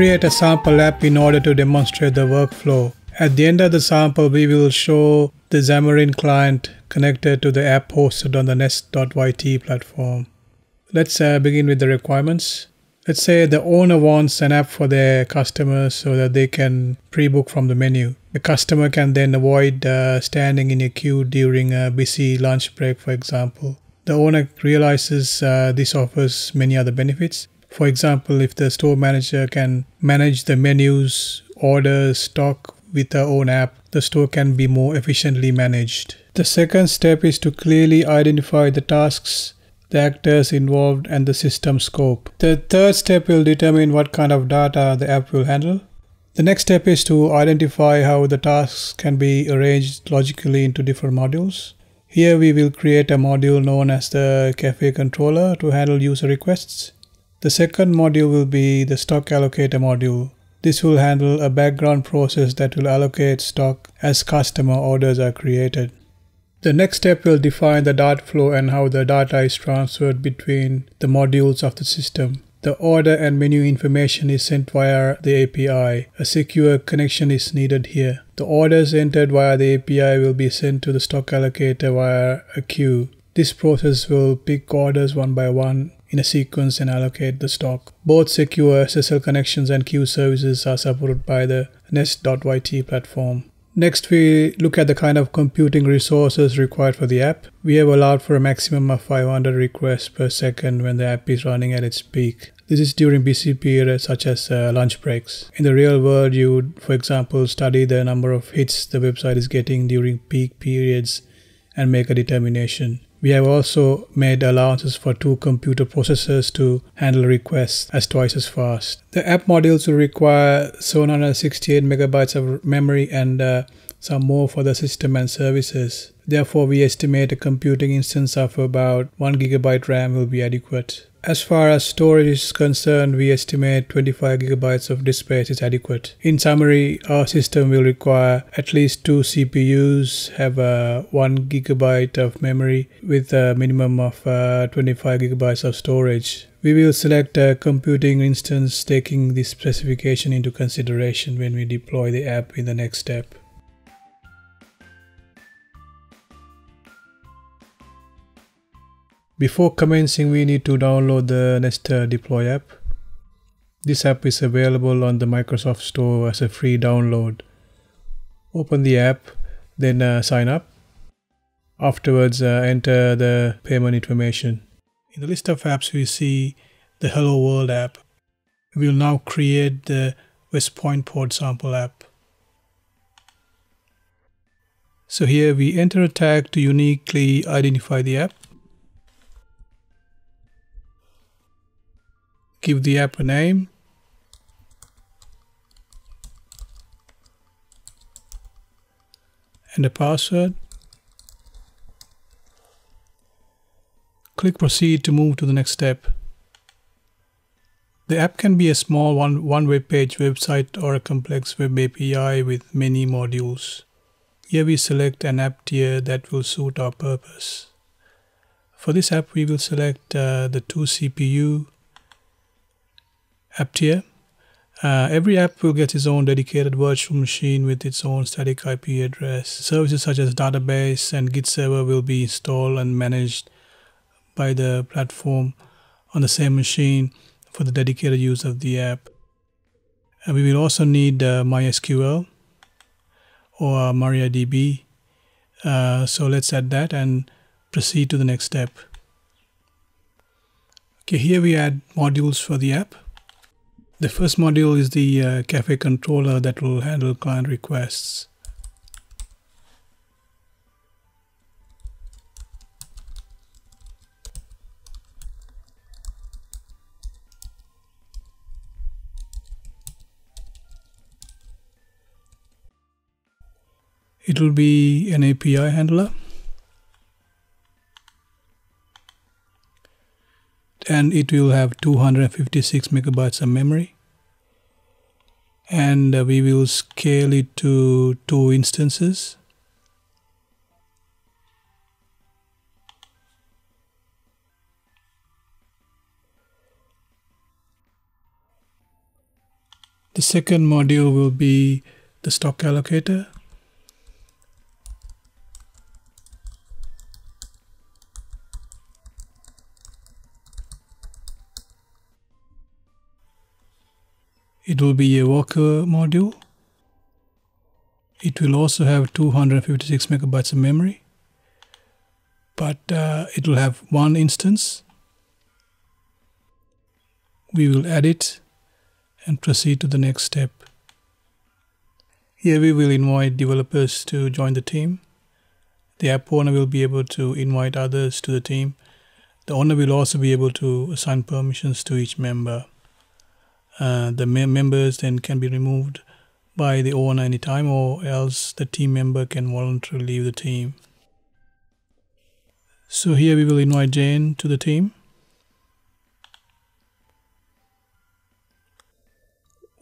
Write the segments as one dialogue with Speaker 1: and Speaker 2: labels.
Speaker 1: create a sample app in order to demonstrate the workflow. At the end of the sample, we will show the Xamarin client connected to the app hosted on the nest.yt platform. Let's uh, begin with the requirements. Let's say the owner wants an app for their customers so that they can pre-book from the menu. The customer can then avoid uh, standing in a queue during a busy lunch break, for example. The owner realizes uh, this offers many other benefits. For example, if the store manager can manage the menus, orders, stock with their own app, the store can be more efficiently managed. The second step is to clearly identify the tasks, the actors involved, and the system scope. The third step will determine what kind of data the app will handle. The next step is to identify how the tasks can be arranged logically into different modules. Here we will create a module known as the cafe controller to handle user requests. The second module will be the stock allocator module. This will handle a background process that will allocate stock as customer orders are created. The next step will define the data flow and how the data is transferred between the modules of the system. The order and menu information is sent via the API. A secure connection is needed here. The orders entered via the API will be sent to the stock allocator via a queue. This process will pick orders one by one in a sequence and allocate the stock. Both secure SSL connections and queue services are supported by the Nest.yt platform. Next, we look at the kind of computing resources required for the app. We have allowed for a maximum of 500 requests per second when the app is running at its peak. This is during busy periods such as uh, lunch breaks. In the real world, you would, for example, study the number of hits the website is getting during peak periods and make a determination. We have also made allowances for two computer processors to handle requests as twice as fast. The app modules will require 768 megabytes of memory and uh, some more for the system and services. Therefore, we estimate a computing instance of about 1 gigabyte RAM will be adequate. As far as storage is concerned, we estimate 25 gigabytes of disk space is adequate. In summary, our system will require at least two CPUs, have a 1 gigabyte of memory with a minimum of uh, 25 gigabytes of storage. We will select a computing instance taking this specification into consideration when we deploy the app in the next step. Before commencing, we need to download the Nest Deploy app. This app is available on the Microsoft Store as a free download. Open the app, then uh, sign up. Afterwards, uh, enter the payment information. In the list of apps, we see the Hello World app. We will now create the West Point Port sample app. So here we enter a tag to uniquely identify the app. Give the app a name and a password. Click proceed to move to the next step. The app can be a small one, one web page website or a complex web API with many modules. Here we select an app tier that will suit our purpose. For this app, we will select uh, the 2 CPU app tier. Uh, every app will get its own dedicated virtual machine with its own static IP address. Services such as database and Git server will be installed and managed by the platform on the same machine for the dedicated use of the app. And we will also need uh, MySQL or MariaDB. Uh, so let's add that and proceed to the next step. Okay, here we add modules for the app. The first module is the uh, cafe controller that will handle client requests. It will be an API handler. And it will have 256 megabytes of memory and uh, we will scale it to two instances The second module will be the stock allocator. It will be a worker module. It will also have 256 megabytes of memory, but uh, it will have one instance. We will add it and proceed to the next step. Here we will invite developers to join the team. The app owner will be able to invite others to the team. The owner will also be able to assign permissions to each member. Uh, the members then can be removed by the owner anytime or else the team member can voluntarily leave the team. So here we will invite Jane to the team.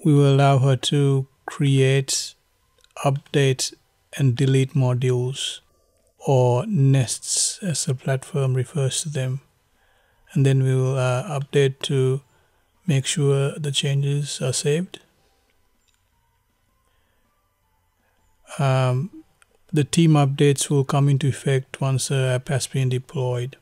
Speaker 1: We will allow her to create, update and delete modules or nests as the platform refers to them. And then we will uh, update to make sure the changes are saved. Um, the team updates will come into effect once the app has been deployed.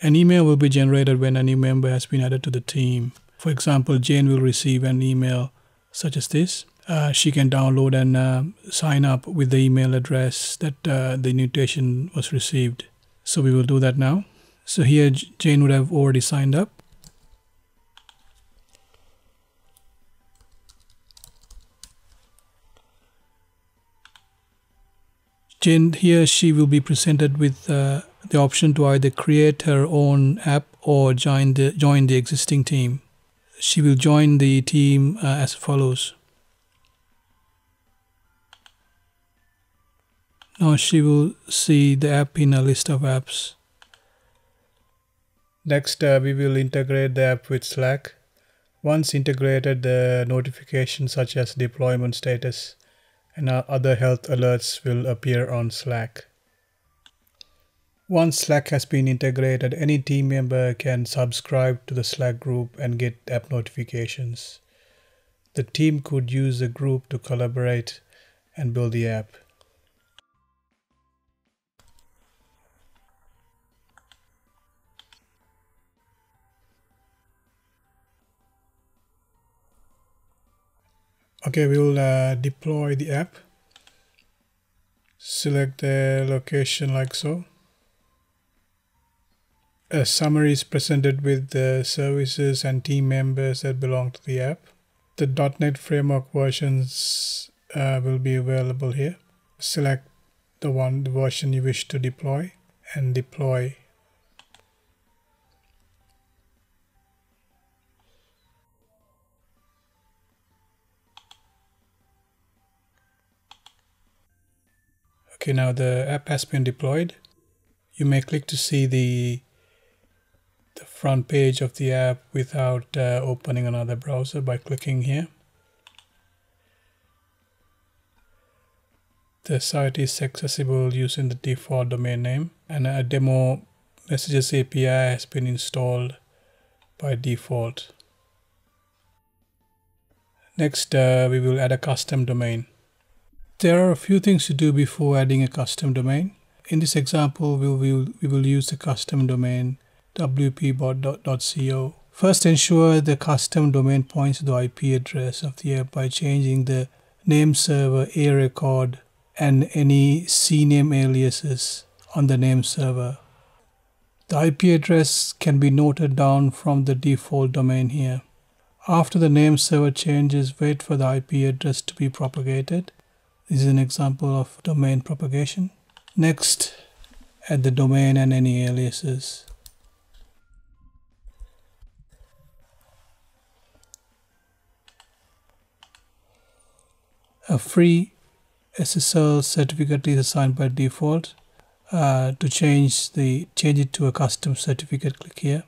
Speaker 1: An email will be generated when a new member has been added to the team. For example, Jane will receive an email such as this. Uh, she can download and uh, sign up with the email address that uh, the invitation was received. So we will do that now. So here Jane would have already signed up. Here she will be presented with uh, the option to either create her own app or join the join the existing team. She will join the team uh, as follows. Now she will see the app in a list of apps. Next, uh, we will integrate the app with Slack. Once integrated, the notifications such as deployment status and other health alerts will appear on Slack. Once Slack has been integrated, any team member can subscribe to the Slack group and get app notifications. The team could use the group to collaborate and build the app. Okay, we will uh, deploy the app. Select the location like so. A summary is presented with the services and team members that belong to the app. The .NET Framework versions uh, will be available here. Select the one the version you wish to deploy and deploy Okay, now the app has been deployed. You may click to see the the front page of the app without uh, opening another browser by clicking here. The site is accessible using the default domain name and a demo messages API has been installed by default. Next, uh, we will add a custom domain. There are a few things to do before adding a custom domain. In this example, we will, we will use the custom domain wpbot.co. First, ensure the custom domain points to the IP address of the app by changing the name server A record and any CNAME aliases on the name server. The IP address can be noted down from the default domain here. After the name server changes, wait for the IP address to be propagated this is an example of domain propagation. Next, add the domain and any aliases. A free SSL certificate is assigned by default. Uh, to change the change it to a custom certificate, click here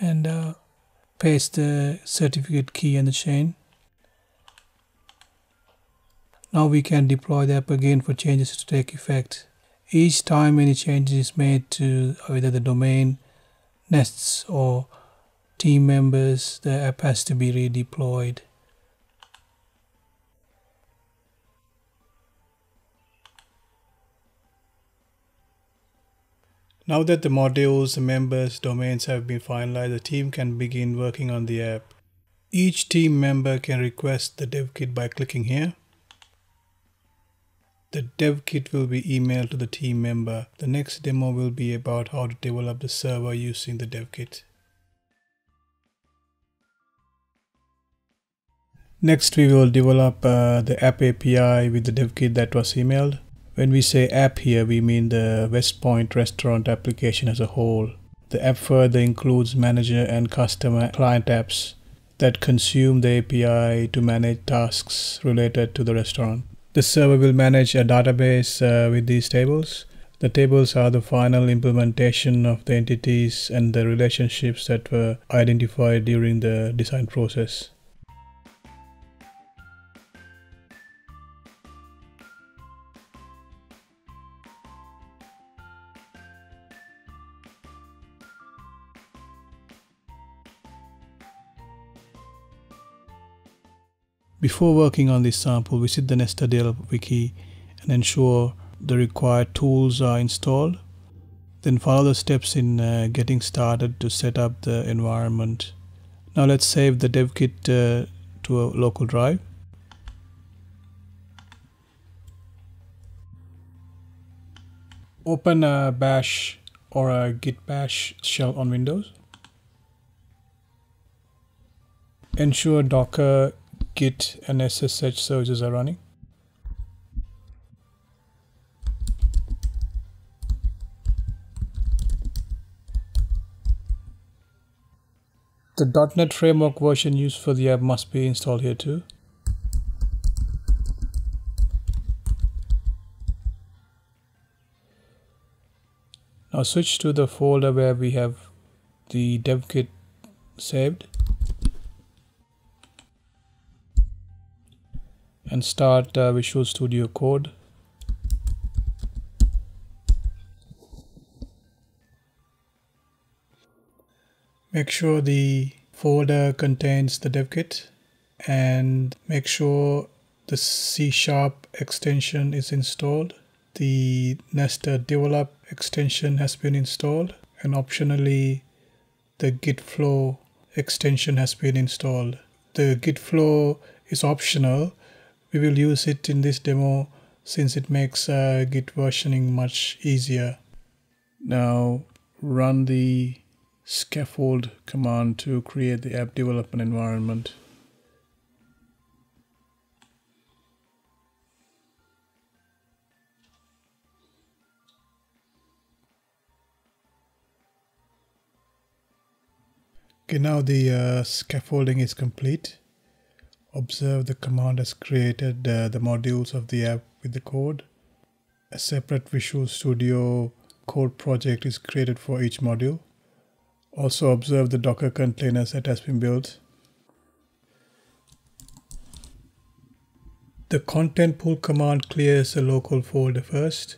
Speaker 1: and uh, paste the certificate key in the chain. Now we can deploy the app again for changes to take effect. Each time any change is made to either the domain, nests or team members, the app has to be redeployed. Now that the modules, the members, domains have been finalized, the team can begin working on the app. Each team member can request the dev kit by clicking here. The dev kit will be emailed to the team member. The next demo will be about how to develop the server using the dev kit. Next, we will develop uh, the app API with the dev kit that was emailed. When we say app here, we mean the West Point restaurant application as a whole. The app further includes manager and customer client apps that consume the API to manage tasks related to the restaurant. The server will manage a database uh, with these tables. The tables are the final implementation of the entities and the relationships that were identified during the design process. Before working on this sample, visit the Nester wiki and ensure the required tools are installed. Then follow the steps in uh, getting started to set up the environment. Now let's save the dev kit uh, to a local drive. Open a bash or a git bash shell on Windows. Ensure Docker Git and SSH services are running. The .NET Framework version used for the app must be installed here too. Now switch to the folder where we have the dev kit saved. And start uh, Visual Studio Code. Make sure the folder contains the dev kit and make sure the C Sharp extension is installed. The Nester develop extension has been installed and optionally the git flow extension has been installed. The git flow is optional we will use it in this demo since it makes uh, git versioning much easier. Now run the scaffold command to create the app development environment. Okay, now the uh, scaffolding is complete observe the command has created uh, the modules of the app with the code. A separate Visual Studio code project is created for each module. Also observe the Docker containers that has been built. The content pull command clears the local folder first.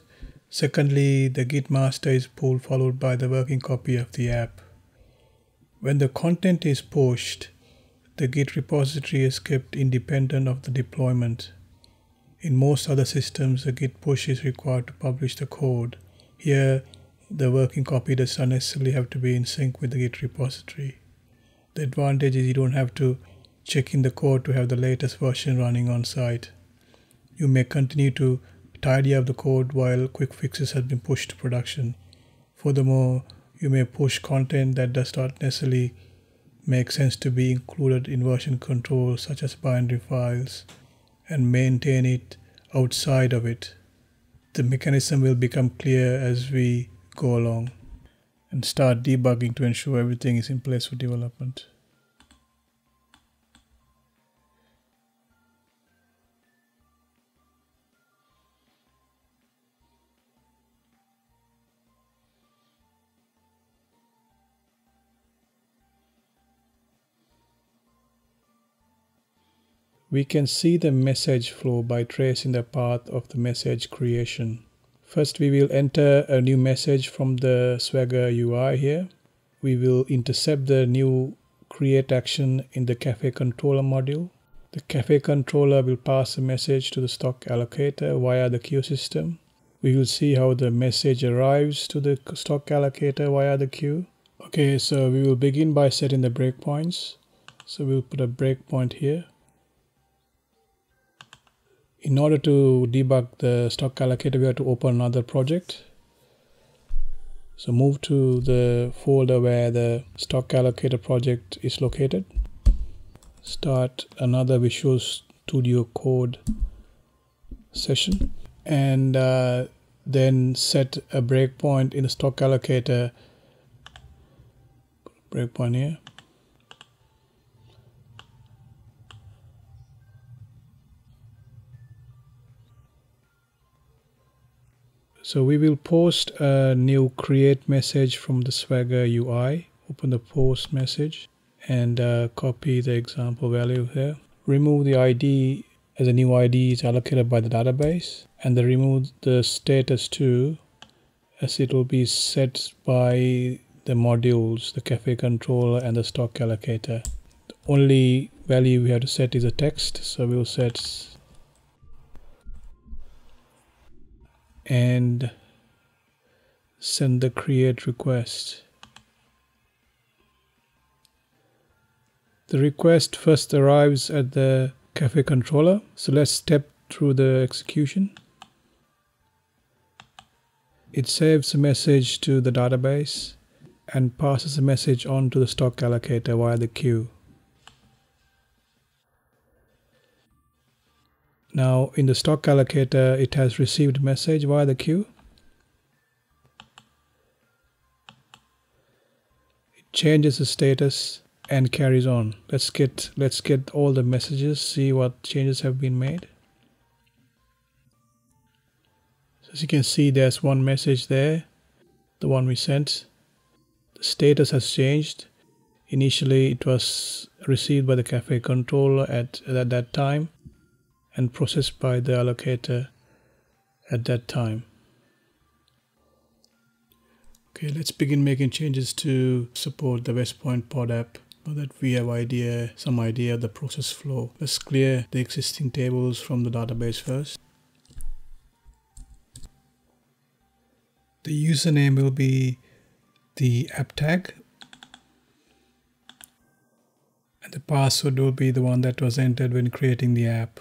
Speaker 1: Secondly, the git master is pulled followed by the working copy of the app. When the content is pushed, the Git repository is kept independent of the deployment. In most other systems, a Git push is required to publish the code. Here, the working copy does not necessarily have to be in sync with the Git repository. The advantage is you don't have to check in the code to have the latest version running on site. You may continue to tidy up the code while quick fixes have been pushed to production. Furthermore, you may push content that does not necessarily make sense to be included in version control such as binary files and maintain it outside of it. The mechanism will become clear as we go along and start debugging to ensure everything is in place for development. We can see the message flow by tracing the path of the message creation. First, we will enter a new message from the Swagger UI here. We will intercept the new create action in the Cafe controller module. The Cafe controller will pass a message to the stock allocator via the queue system. We will see how the message arrives to the stock allocator via the queue. Okay, so we will begin by setting the breakpoints. So we'll put a breakpoint here. In order to debug the stock allocator, we have to open another project. So move to the folder where the stock allocator project is located. Start another Visual Studio Code session. And uh, then set a breakpoint in the stock allocator. Breakpoint here So we will post a new create message from the Swagger UI. Open the post message and uh, copy the example value here. Remove the ID as a new ID is allocated by the database and then remove the status too as it will be set by the modules, the cafe controller and the stock allocator. The only value we have to set is a text so we'll set and send the create request. The request first arrives at the cafe controller. So let's step through the execution. It saves a message to the database and passes a message on to the stock allocator via the queue. Now in the stock allocator, it has received message via the queue. It changes the status and carries on. Let's get let's get all the messages, see what changes have been made. So as you can see, there's one message there, the one we sent. The status has changed. Initially, it was received by the cafe controller at, at that time and processed by the allocator at that time. Okay, let's begin making changes to support the West Point pod app so that we have idea some idea of the process flow. Let's clear the existing tables from the database first. The username will be the app tag and the password will be the one that was entered when creating the app.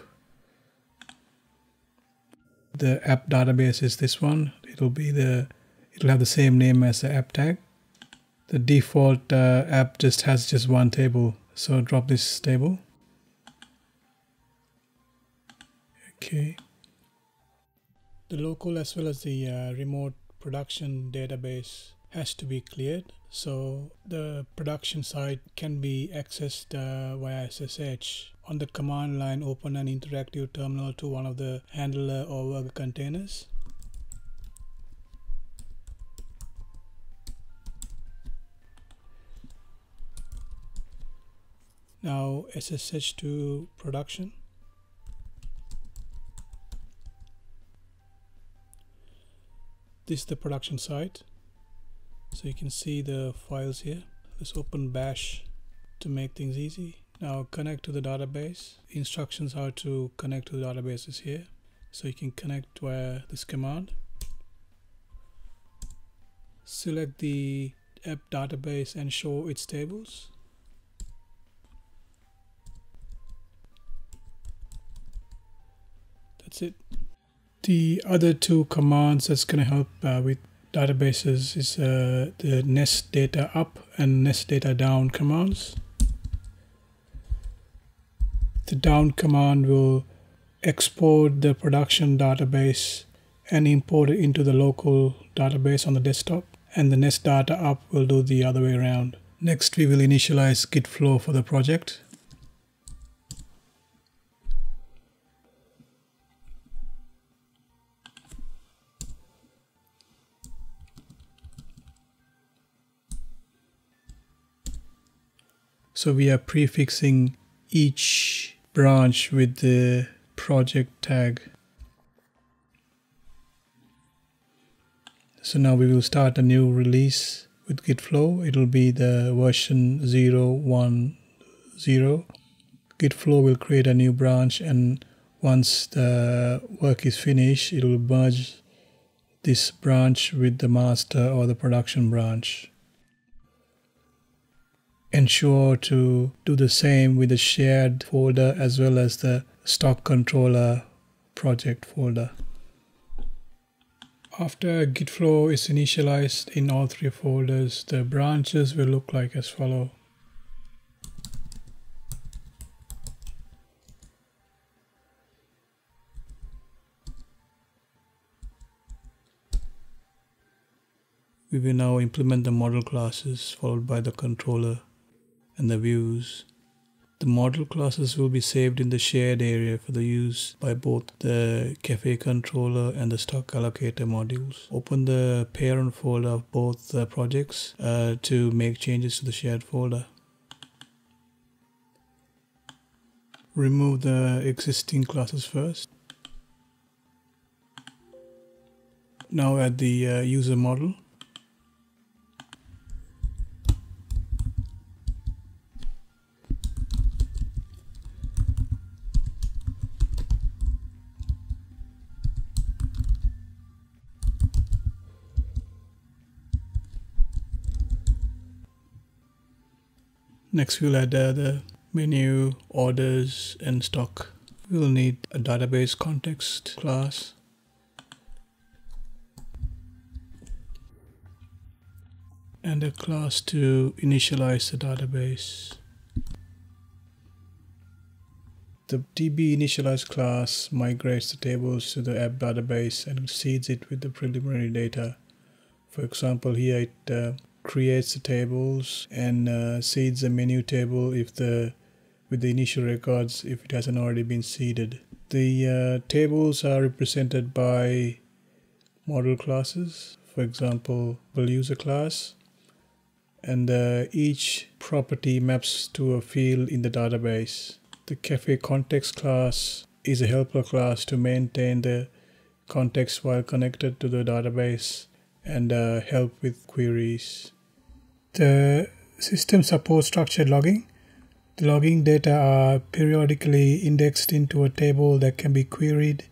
Speaker 1: The app database is this one. It'll be the it'll have the same name as the app tag. The default uh, app just has just one table. So drop this table. Okay. The local as well as the uh, remote production database has to be cleared so the production side can be accessed uh, via SSH on the command line open an interactive terminal to one of the handler or worker containers Now SSH to production. This is the production site. So you can see the files here. Let's open bash to make things easy. Now connect to the database. Instructions how to connect to the database is here. So you can connect via this command. Select the app database and show its tables. that's it. The other two commands that's going to help uh, with databases is uh, the nest data up and nest data down commands. The down command will export the production database and import it into the local database on the desktop and the nest data up will do the other way around. Next we will initialize git flow for the project. So we are prefixing each branch with the project tag. So now we will start a new release with git flow. It will be the version 010 git flow will create a new branch and once the work is finished it will merge this branch with the master or the production branch ensure to do the same with the shared folder as well as the stock controller project folder. After git flow is initialized in all three folders, the branches will look like as follow. We will now implement the model classes followed by the controller and the views. The model classes will be saved in the shared area for the use by both the Cafe controller and the stock allocator modules. Open the parent folder of both the projects uh, to make changes to the shared folder. Remove the existing classes first. Now add the uh, user model. Next we'll add uh, the menu, orders and stock. We'll need a database context class. And a class to initialize the database. The DB initialize class migrates the tables to the app database and seeds it with the preliminary data. For example, here it uh, creates the tables and uh, seeds the menu table if the with the initial records if it hasn't already been seeded. The uh, tables are represented by model classes, for example, the user class, and uh, each property maps to a field in the database. The cafe context class is a helper class to maintain the context while connected to the database and uh, help with queries. The system supports structured logging. The logging data are periodically indexed into a table that can be queried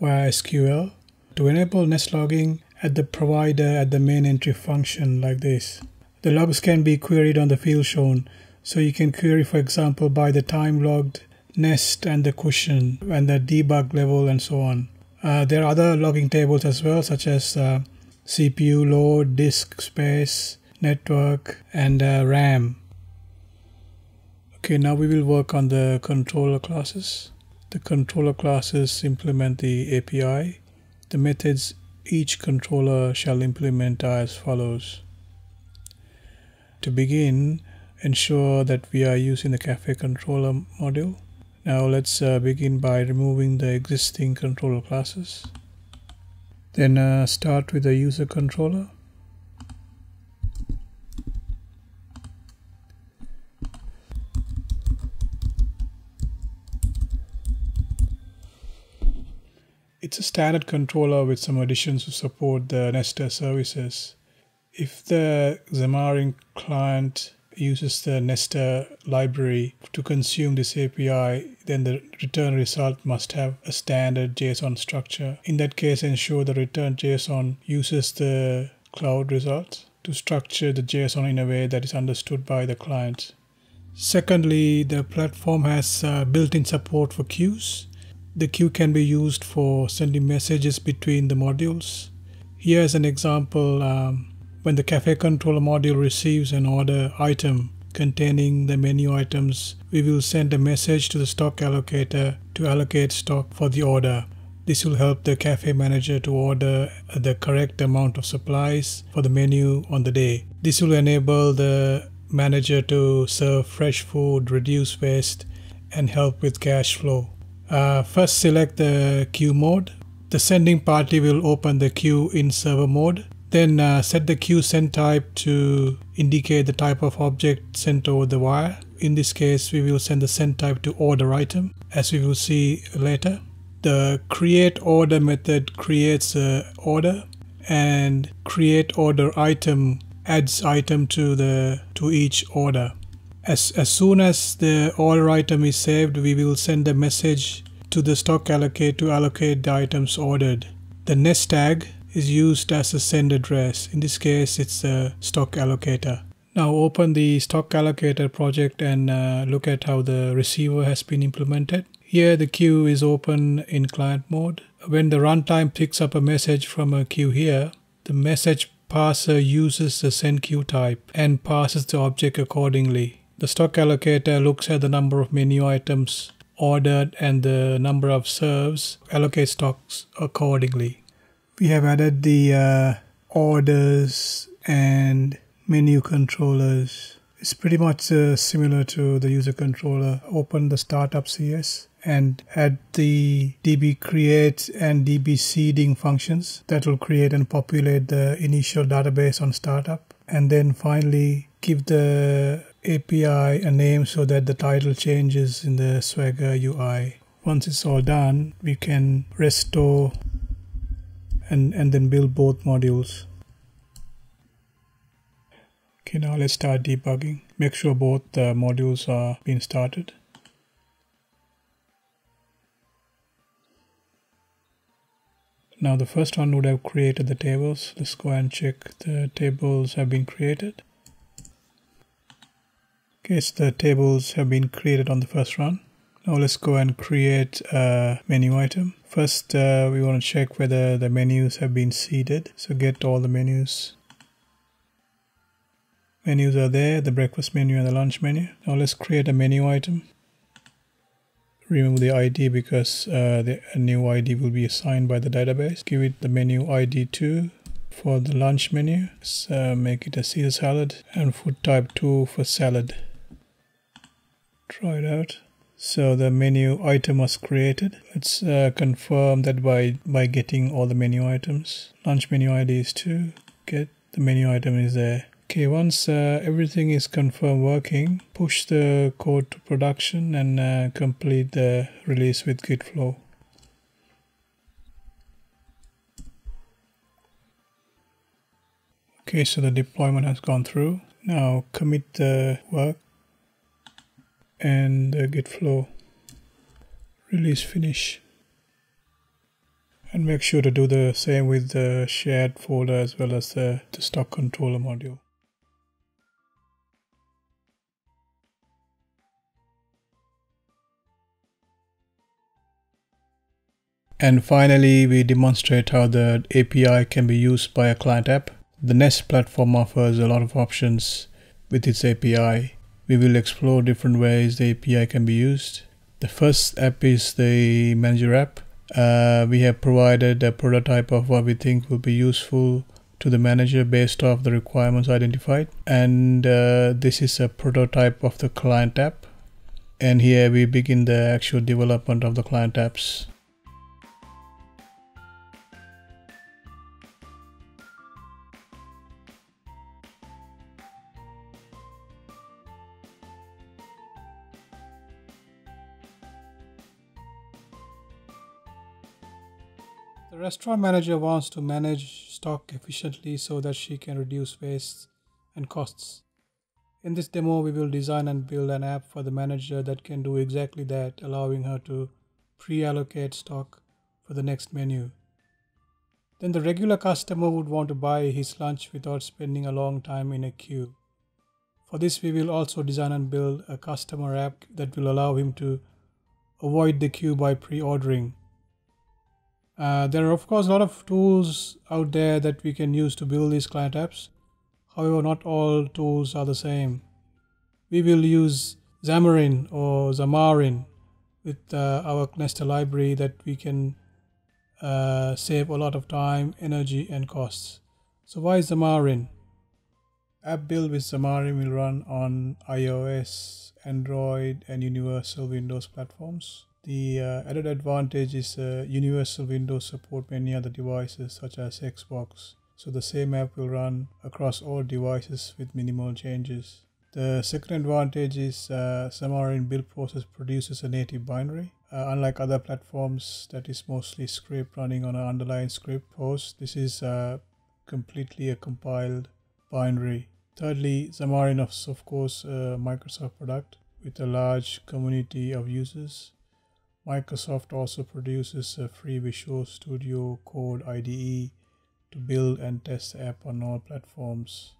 Speaker 1: via SQL. To enable nest logging, add the provider at the main entry function like this. The logs can be queried on the field shown, so you can query, for example, by the time logged, nest, and the cushion, and the debug level, and so on. Uh, there are other logging tables as well, such as uh, CPU load, disk space, network and uh, RAM. Okay, now we will work on the controller classes. The controller classes implement the API. The methods each controller shall implement are as follows. To begin, ensure that we are using the Cafe controller module. Now let's uh, begin by removing the existing controller classes. Then uh, start with the user controller. It's a standard controller with some additions to support the Nester services. If the Xamarin client uses the Nester library to consume this API, then the return result must have a standard JSON structure. In that case, ensure the return JSON uses the cloud results to structure the JSON in a way that is understood by the client. Secondly, the platform has uh, built-in support for queues. The queue can be used for sending messages between the modules. Here is an example um, when the Cafe Controller module receives an order item containing the menu items, we will send a message to the stock allocator to allocate stock for the order. This will help the cafe manager to order the correct amount of supplies for the menu on the day. This will enable the manager to serve fresh food, reduce waste, and help with cash flow. Uh, first select the queue mode. The sending party will open the queue in server mode. Then uh, set the queue send type to indicate the type of object sent over the wire. In this case, we will send the send type to order item, as we will see later. The create order method creates a order and create order item adds item to the to each order. As, as soon as the order item is saved, we will send a message to the stock allocate to allocate the items ordered. The nest tag is used as a send address. In this case, it's a stock allocator. Now open the stock allocator project and uh, look at how the receiver has been implemented. Here the queue is open in client mode. When the runtime picks up a message from a queue here, the message parser uses the send queue type and passes the object accordingly. The stock allocator looks at the number of menu items ordered and the number of serves, allocate stocks accordingly. We have added the uh, orders and menu controllers. It's pretty much uh, similar to the user controller. Open the startup CS and add the db create and db seeding functions that will create and populate the initial database on startup and then finally give the API a name so that the title changes in the Swagger UI. Once it's all done, we can restore and, and then build both modules. Okay, now let's start debugging. Make sure both the modules are being started. Now the first one would have created the tables. Let's go and check the tables have been created. Okay, so the tables have been created on the first run. Now let's go and create a menu item. First, uh, we want to check whether the menus have been seeded. So get all the menus menus are there the breakfast menu and the lunch menu now let's create a menu item remove the id because uh, the new id will be assigned by the database give it the menu id 2 for the lunch menu so make it a caesar salad and food type 2 for salad try it out. So the menu item was created. Let's uh, confirm that by by getting all the menu items. Lunch menu id is 2 get the menu item is there. Okay, once uh, everything is confirmed working, push the code to production and uh, complete the release with git flow. Okay, so the deployment has gone through. Now commit the work and the git flow. Release finish. And make sure to do the same with the shared folder as well as the, the stock controller module. And finally, we demonstrate how the API can be used by a client app. The Nest platform offers a lot of options with its API. We will explore different ways the API can be used. The first app is the Manager app. Uh, we have provided a prototype of what we think will be useful to the manager based off the requirements identified. And uh, this is a prototype of the client app. And here we begin the actual development of the client apps. Restaurant manager wants to manage stock efficiently so that she can reduce waste and costs. In this demo, we will design and build an app for the manager that can do exactly that, allowing her to pre-allocate stock for the next menu. Then the regular customer would want to buy his lunch without spending a long time in a queue. For this, we will also design and build a customer app that will allow him to avoid the queue by pre-ordering uh, there are of course a lot of tools out there that we can use to build these client apps. However, not all tools are the same. We will use Xamarin or Xamarin with uh, our Nester library that we can uh, save a lot of time, energy and costs. So why Xamarin? App build with Xamarin will run on iOS, Android and Universal Windows platforms. The uh, added advantage is uh, universal Windows support many other devices such as Xbox, so the same app will run across all devices with minimal changes. The second advantage is uh, Xamarin build process produces a native binary. Uh, unlike other platforms that is mostly script running on an underlying script host, this is uh, completely a compiled binary. Thirdly, Xamarin is of course a Microsoft product with a large community of users. Microsoft also produces a free Visual Studio Code IDE to build and test the app on all platforms.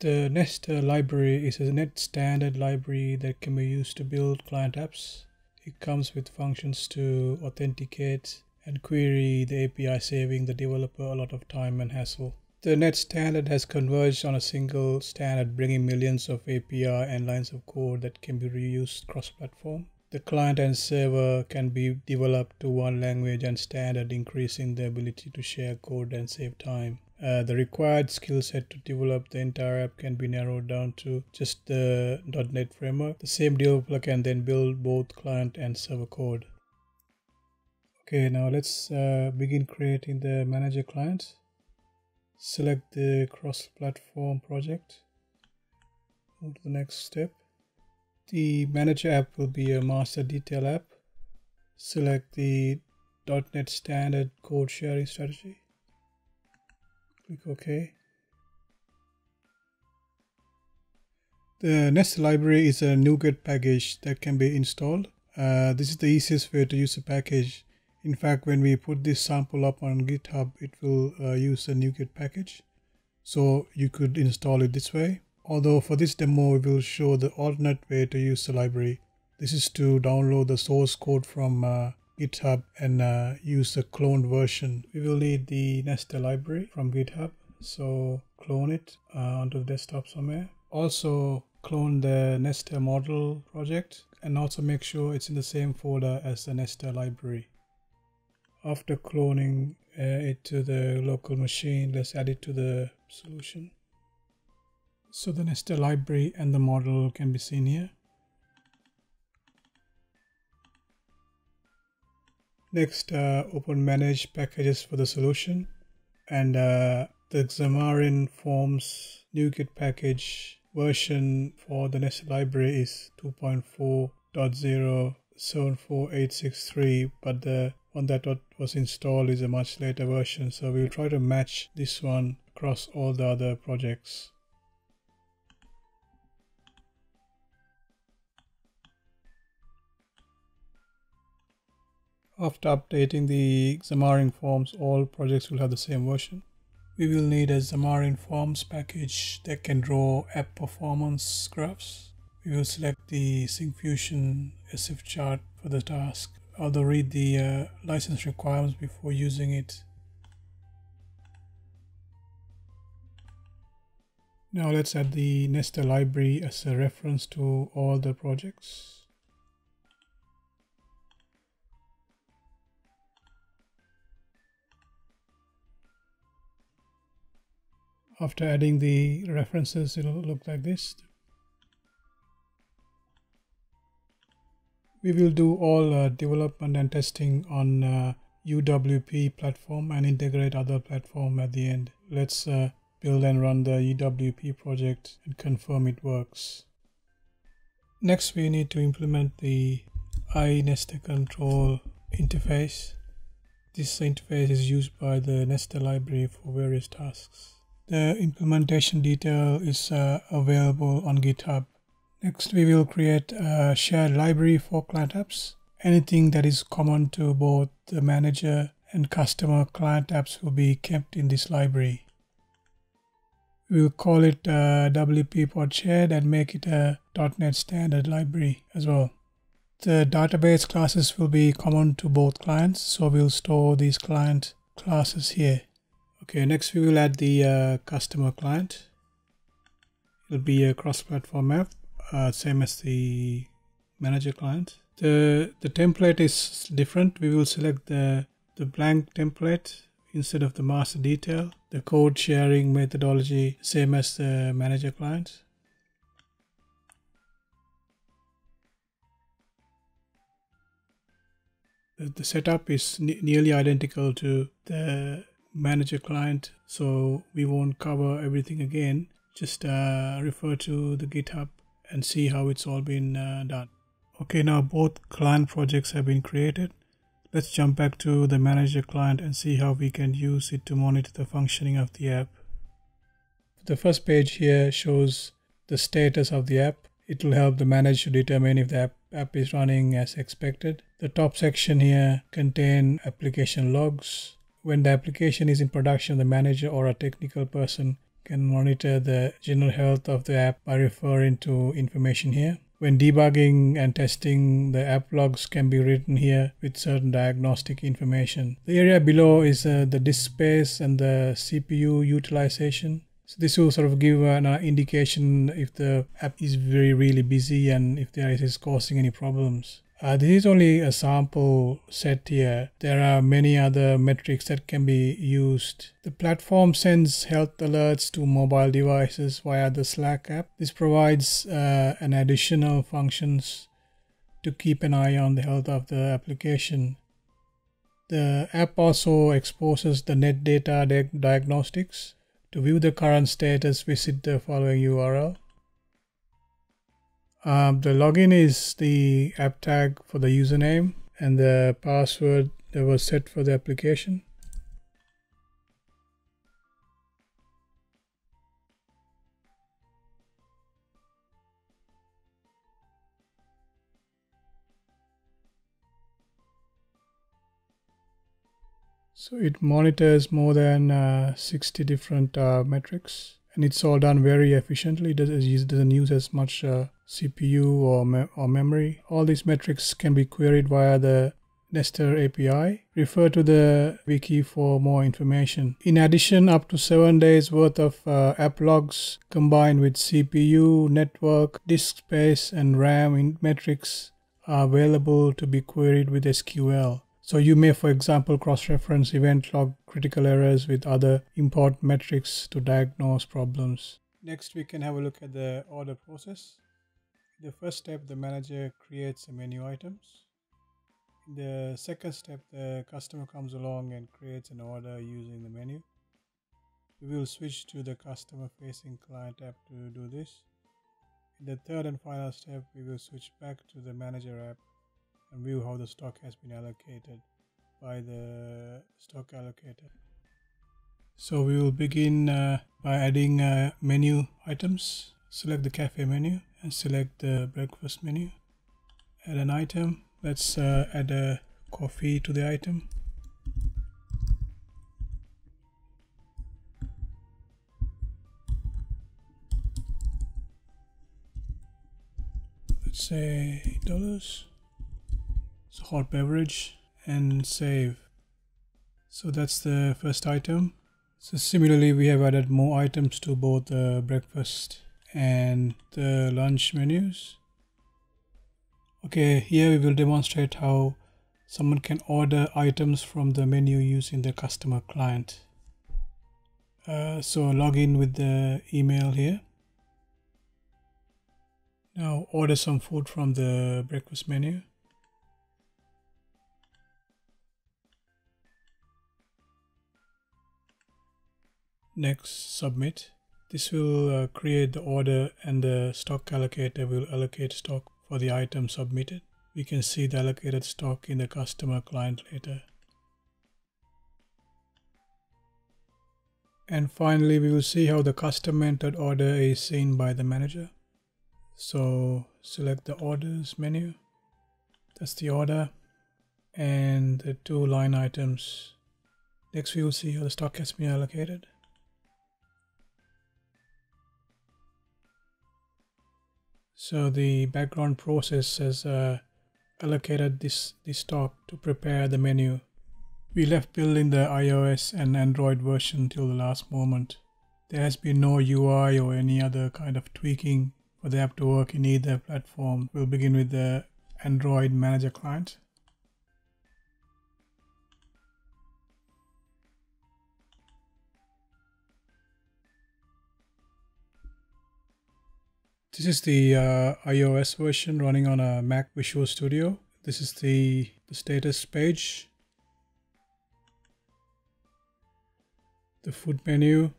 Speaker 1: The Nest library is a .NET standard library that can be used to build client apps. It comes with functions to authenticate and query the API, saving the developer a lot of time and hassle. The .NET standard has converged on a single standard, bringing millions of API and lines of code that can be reused cross platform. The client and server can be developed to one language and standard, increasing the ability to share code and save time. Uh, the required skill set to develop the entire app can be narrowed down to just the .NET framework. The same developer can then build both client and server code. Okay, now let's uh, begin creating the manager client select the cross-platform project move to the next step the manager app will be a master detail app. Select the .NET standard code sharing strategy. Click OK. The Nest library is a NuGet package that can be installed. Uh, this is the easiest way to use a package. In fact, when we put this sample up on GitHub, it will uh, use a NuGet package. So you could install it this way. Although for this demo, we will show the alternate way to use the library. This is to download the source code from uh, GitHub and uh, use the cloned version. We will need the Nester library from GitHub. So clone it uh, onto the desktop somewhere. Also clone the Nester model project and also make sure it's in the same folder as the Nester library after cloning uh, it to the local machine let's add it to the solution so the Nester library and the model can be seen here. Next uh, open manage packages for the solution. And uh, the Xamarin Forms NuGet package version for the Nester library is 2.4.0 but the one that was installed is a much later version. So we'll try to match this one across all the other projects After updating the Xamarin Forms, all projects will have the same version. We will need a Xamarin Forms package that can draw app performance graphs. We will select the Syncfusion SF chart for the task although read the uh, license requirements before using it. Now let's add the Nester library as a reference to all the projects. After adding the references, it'll look like this. we will do all uh, development and testing on uh, UWP platform and integrate other platform at the end. Let's uh, build and run the UWP project and confirm it works. Next, we need to implement the INester control interface. This interface is used by the Nester library for various tasks. The implementation detail is uh, available on GitHub. Next, we will create a shared library for client apps. Anything that is common to both the manager and customer client apps will be kept in this library. We will call it uh, WP pod shared and make it a .NET standard library as well. The database classes will be common to both clients, so we'll store these client classes here. Okay, next we will add the uh, customer client. It'll be a cross-platform app uh, same as the manager client. The, the template is different. We will select the, the blank template instead of the master detail. The code sharing methodology, same as the manager client. The, the setup is nearly identical to the manager client, so we won't cover everything again. Just uh, refer to the GitHub and see how it's all been uh, done. Okay, now both client projects have been created. Let's jump back to the manager client and see how we can use it to monitor the functioning of the app. The first page here shows the status of the app. It will help the manager determine if the app, app is running as expected. The top section here contain application logs. When the application is in production, the manager or a technical person can monitor the general health of the app by referring to information here. When debugging and testing, the app logs can be written here with certain diagnostic information. The area below is uh, the disk space and the CPU utilization. So this will sort of give an uh, indication if the app is very really busy and if there is causing any problems. Uh, this is only a sample set here. There are many other metrics that can be used. The platform sends health alerts to mobile devices via the Slack app. This provides uh, an additional functions to keep an eye on the health of the application. The app also exposes the Netdata diagnostics. To view the current status, visit the following URL. Um, the login is the app tag for the username and the password that was set for the application. So it monitors more than uh, 60 different uh, metrics and it's all done very efficiently. It doesn't use as much uh, CPU or, me or memory. All these metrics can be queried via the Nester API. Refer to the wiki for more information. In addition, up to 7 days worth of uh, app logs combined with CPU, network, disk space and RAM metrics are available to be queried with SQL. So you may, for example, cross-reference event log critical errors with other import metrics to diagnose problems. Next, we can have a look at the order process. In the first step, the manager creates a menu items. In the second step, the customer comes along and creates an order using the menu. We will switch to the customer facing client app to do this. In the third and final step, we will switch back to the manager app and view how the stock has been allocated by the stock allocator. So we will begin uh, by adding uh, menu items. Select the cafe menu and select the breakfast menu. Add an item. Let's uh, add a coffee to the item. Let's say $8 hot beverage and save. So that's the first item. So similarly we have added more items to both the breakfast and the lunch menus. Okay here we will demonstrate how someone can order items from the menu using the customer client. Uh, so log in with the email here. Now order some food from the breakfast menu Next, submit. This will uh, create the order and the stock allocator will allocate stock for the item submitted. We can see the allocated stock in the customer client later. And finally, we will see how the custom entered order is seen by the manager. So select the orders menu. That's the order and the two line items. Next, we will see how the stock has been allocated. So the background process has uh, allocated this, this stock to prepare the menu. We left building the iOS and Android version till the last moment. There has been no UI or any other kind of tweaking for the app to work in either platform. We'll begin with the Android Manager client. This is the uh, iOS version running on a Mac Visual Studio. This is the, the status page. The food menu.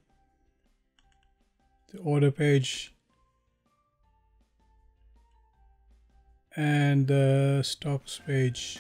Speaker 1: The order page. And the stocks page.